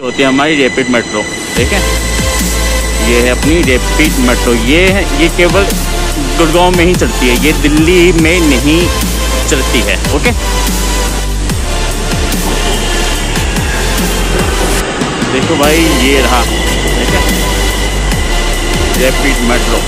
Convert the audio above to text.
होती है हमारी रैपिड मेट्रो ठीक है? ये है अपनी रैपिड मेट्रो ये है, ये केवल गुड़गांव में ही चलती है, ये दिल्ली में नहीं चलती है, ओके? देखो भाई, ये रहा, ठीक है? Rapid metro